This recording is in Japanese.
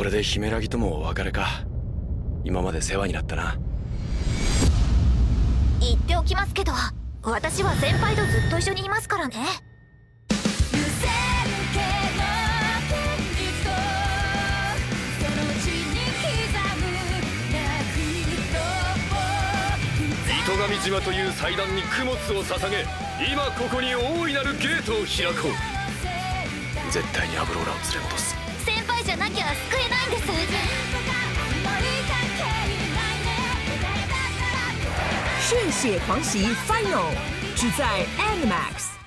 これで姫ラギともお別れか。今まで世話になったな。言っておきますけど私は先輩とずっと一緒にいますからね。糸神島という祭壇に供物を捧げ今ここに大いなるゲートを開こう。絶対にアブローラを連れ戻す。先輩じゃなきゃ救血狂袭 Final》只在 Animax。